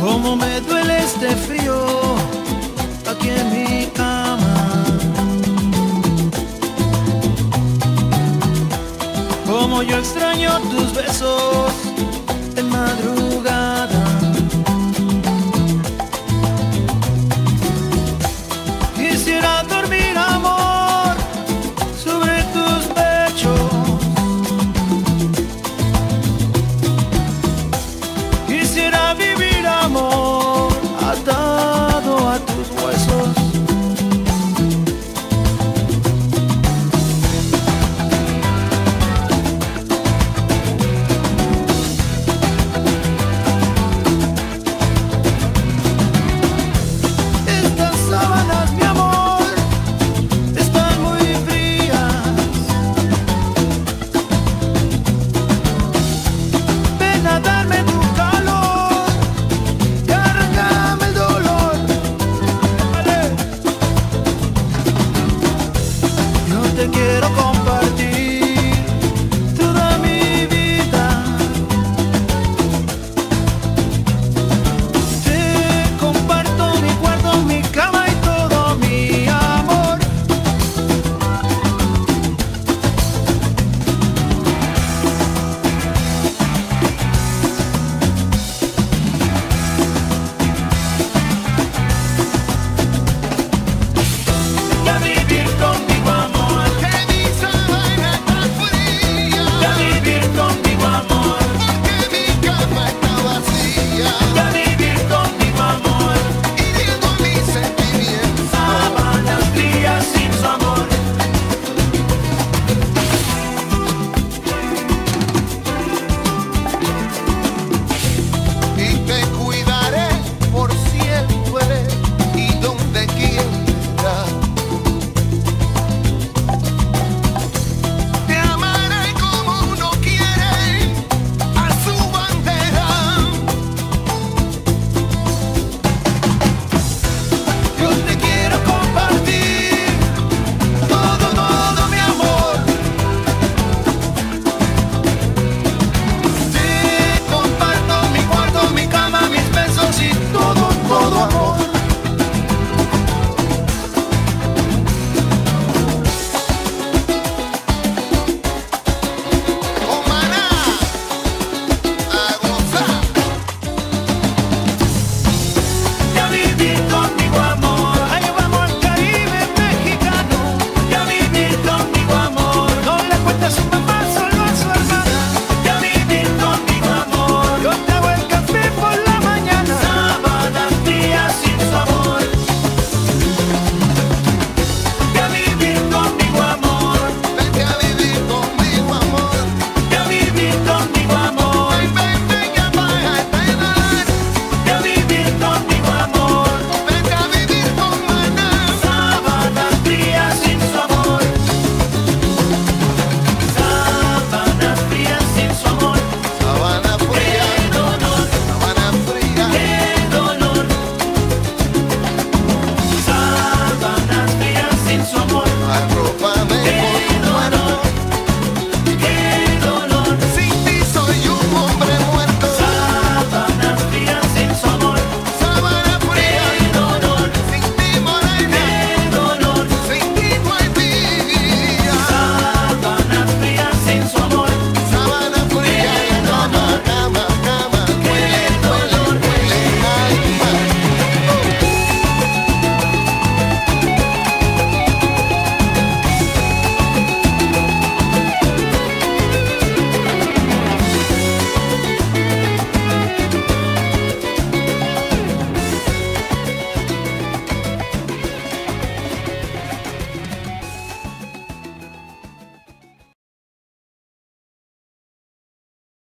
Cómo me duele este frío aquí en mi cama. Cómo yo extraño tus besos en madrugada. ya